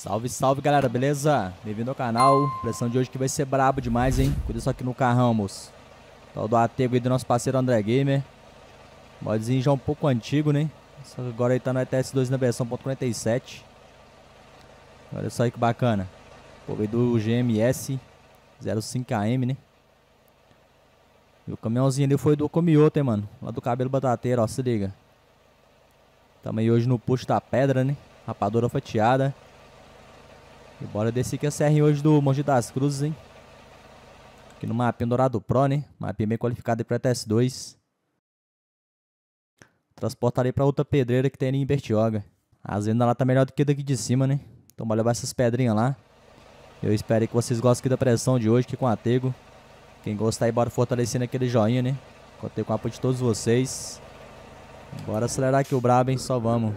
Salve, salve galera, beleza? Bem-vindo ao canal. Pressão de hoje que vai ser brabo demais, hein? Cuida só aqui no carrão, moço. Tal do Atego aí do nosso parceiro André Gamer. Modzinho já um pouco antigo, né? Só agora ele tá no ETS2 na versão .47. Olha só aí que bacana. Do GMS 05KM, né? E o caminhãozinho ali foi do Comioto, hein, mano? Lá do cabelo batateiro, ó, se liga. Tamo aí hoje no puxo da pedra, né? Rapadora fatiada. E bora descer aqui a serra hoje do Monte das Cruzes, hein? Aqui no mapinha Dourado Pro, né? Mapinha bem qualificado pra TS2. Transportarei pra outra pedreira que tem ali em Bertioga. A azenda lá tá melhor do que daqui de cima, né? Então bora levar essas pedrinhas lá. Eu espero que vocês gostem aqui da pressão de hoje aqui com Atego. Quem gostar aí, bora fortalecendo aquele joinha, né? Contei com o apoio de todos vocês. Bora acelerar aqui o brabo, hein? Só vamos.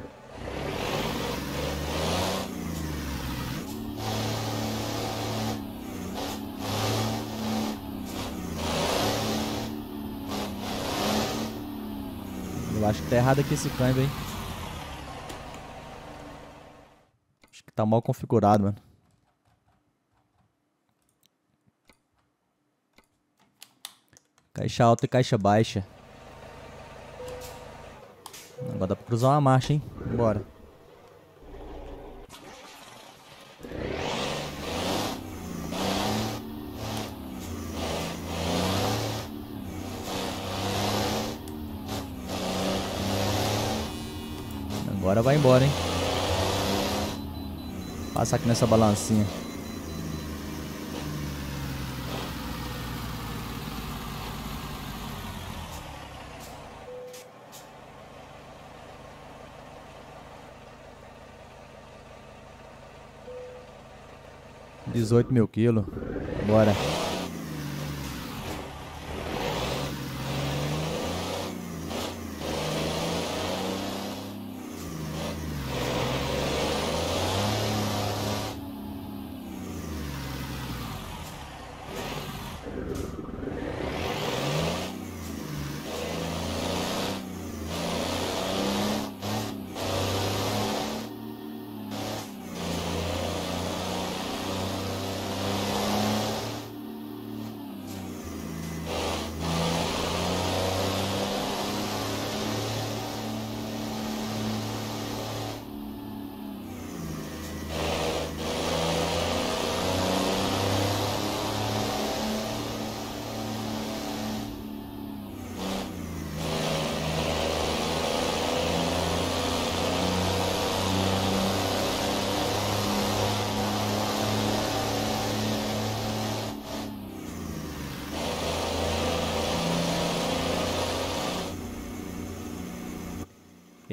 Eu acho que tá errado aqui esse câmbio, hein? Acho que tá mal configurado, mano. Caixa alta e caixa baixa. Agora dá pra cruzar uma marcha, hein? Bora. Agora vai embora, hein? Passa aqui nessa balancinha. Dezoito mil quilos. Bora.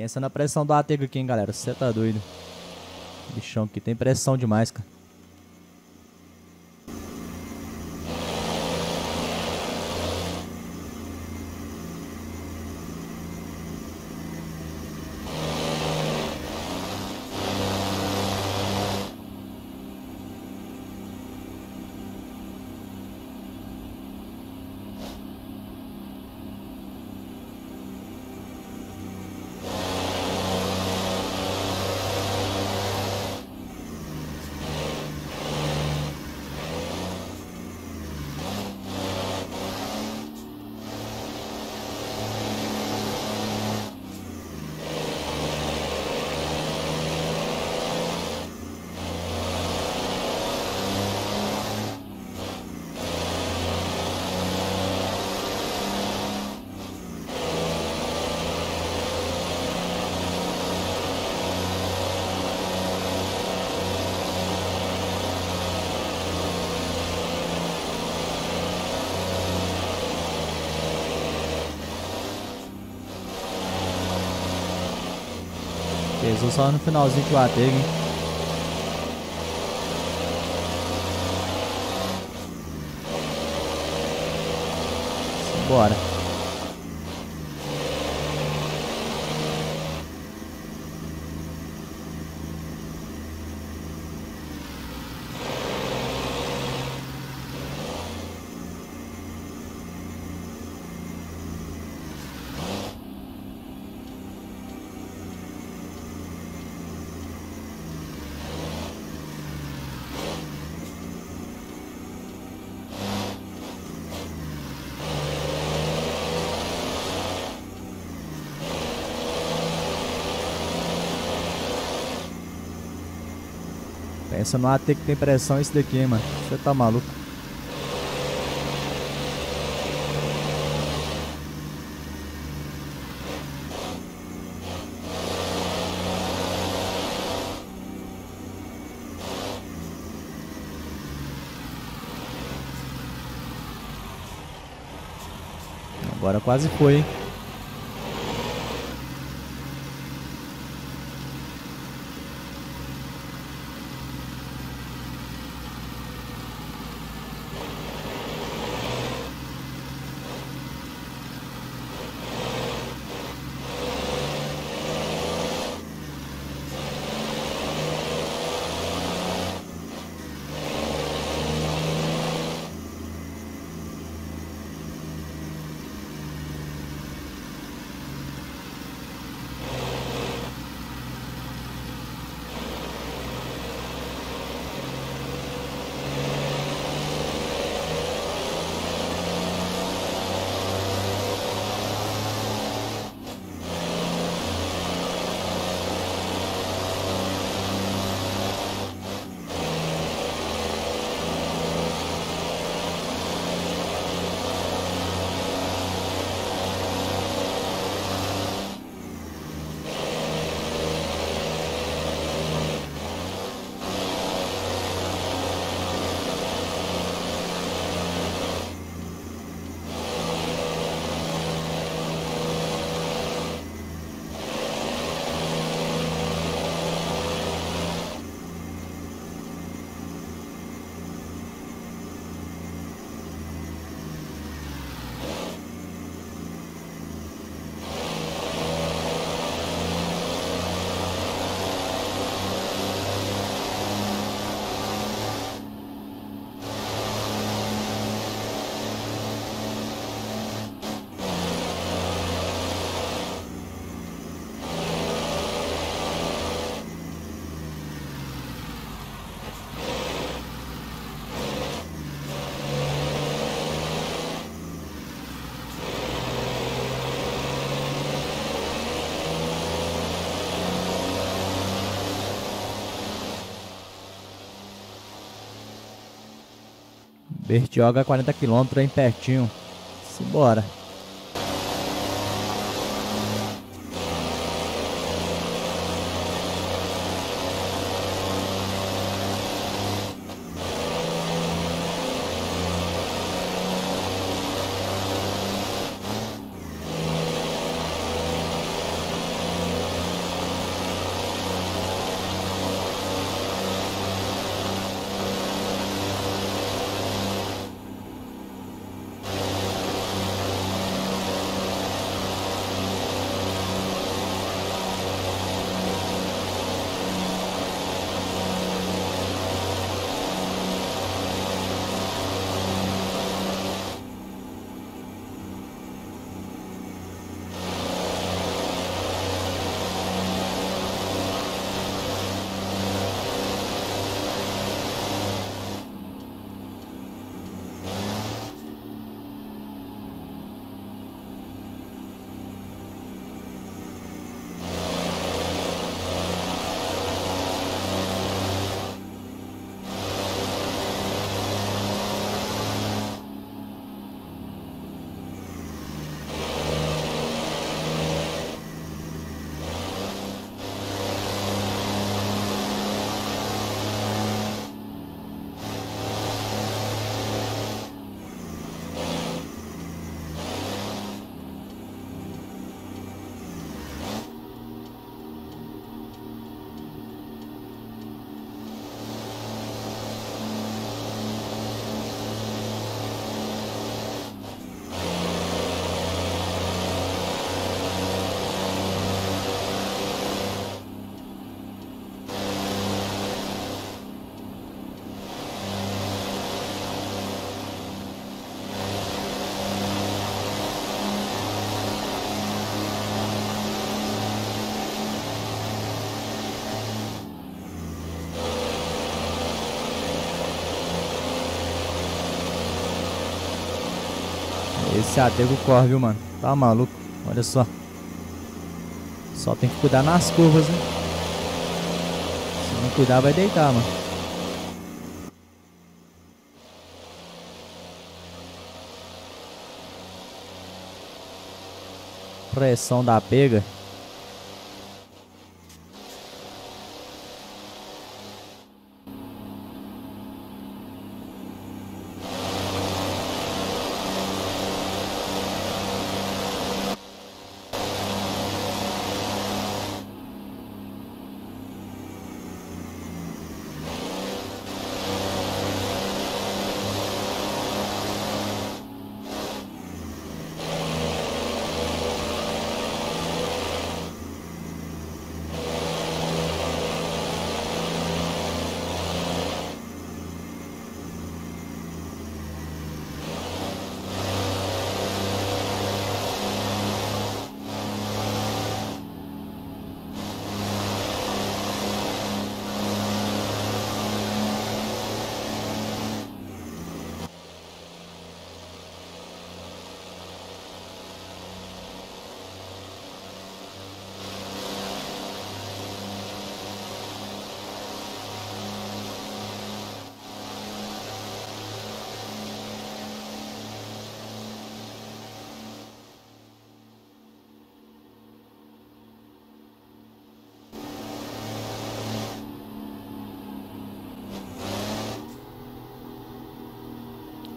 Pensa na pressão do Atego aqui, hein, galera. Você tá doido. Bichão aqui tem pressão demais, cara. Só no finalzinho que o Atego, hein? Bora. Pensa no AT que tem pressão esse daqui, hein, mano. Você tá maluco. Agora quase foi, hein? Bertioga 40 km aí pertinho. Simbora. Esse AD com o viu, mano? Tá maluco? Olha só. Só tem que cuidar nas curvas, né? Se não cuidar, vai deitar, mano. Pressão da pega.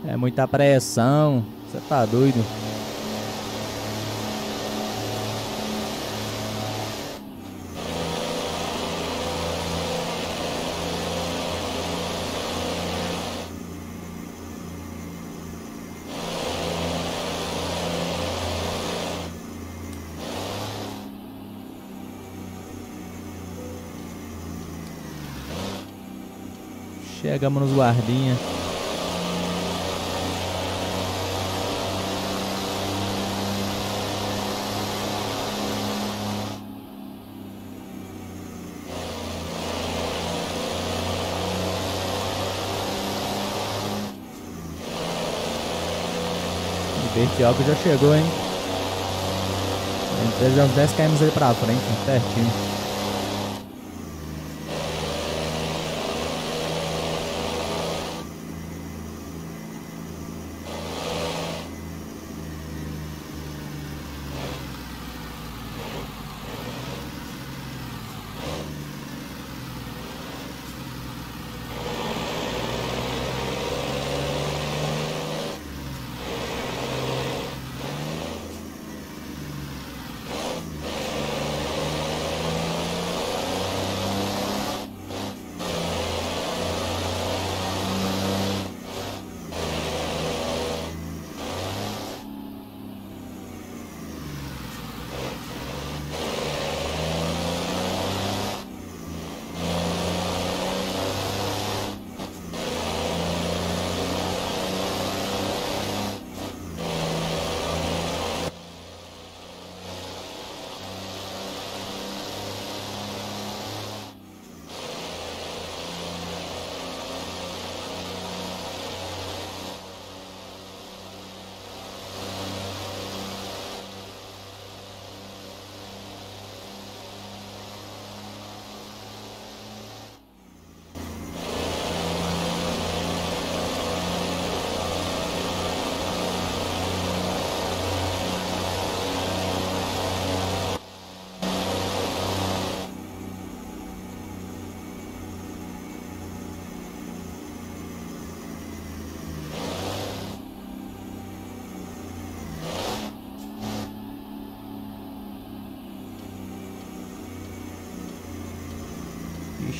É muita pressão. Você tá doido? Chegamos nos guardinhas. Bertioga já chegou, hein? Entre uns 10 km ali pra frente, pertinho.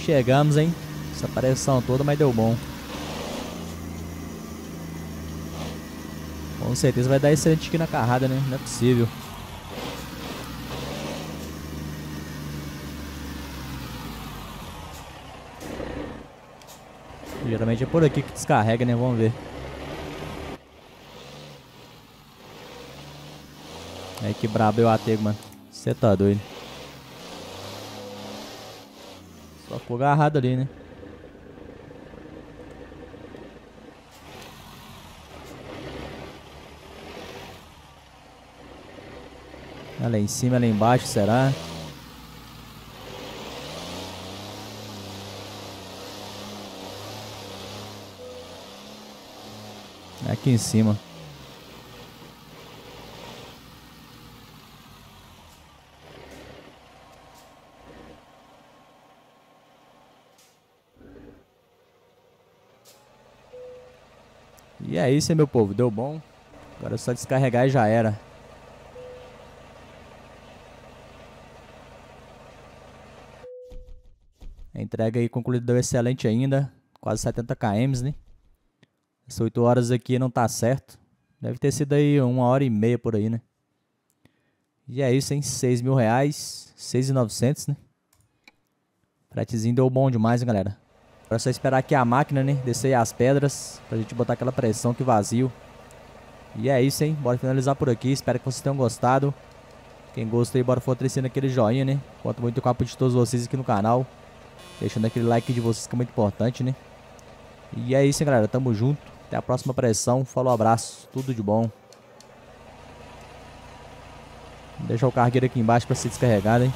Chegamos, hein? Essa pressão toda, mas deu bom. Com certeza vai dar excelente aqui na carrada, né? Não é possível. Geralmente é por aqui que descarrega, né? Vamos ver. Aí que brabo eu atego, mano. Você tá doido. Só ficou agarrado ali, né? Lá em cima, lá embaixo, será? É aqui em cima. É isso, meu povo. Deu bom. Agora é só descarregar e já era. A entrega aí concluída deu excelente ainda. Quase 70 km, né? Essas 8 horas aqui não tá certo. Deve ter sido aí uma hora e meia por aí, né? E é isso, hein? 6 mil reais. 6,900, né? Fretezinho deu bom demais, hein, galera? Agora é só esperar aqui a máquina, né? Descer as pedras. Pra gente botar aquela pressão que vazio. E é isso, hein? Bora finalizar por aqui. Espero que vocês tenham gostado. Quem gostou aí, bora fortalecendo aquele joinha, né? Conto muito com a apoio de todos vocês aqui no canal. Deixando aquele like de vocês que é muito importante, né? E é isso, hein, galera. Tamo junto. Até a próxima pressão. Falou, abraço. Tudo de bom. Vou deixar o cargueiro aqui embaixo pra ser descarregado, hein?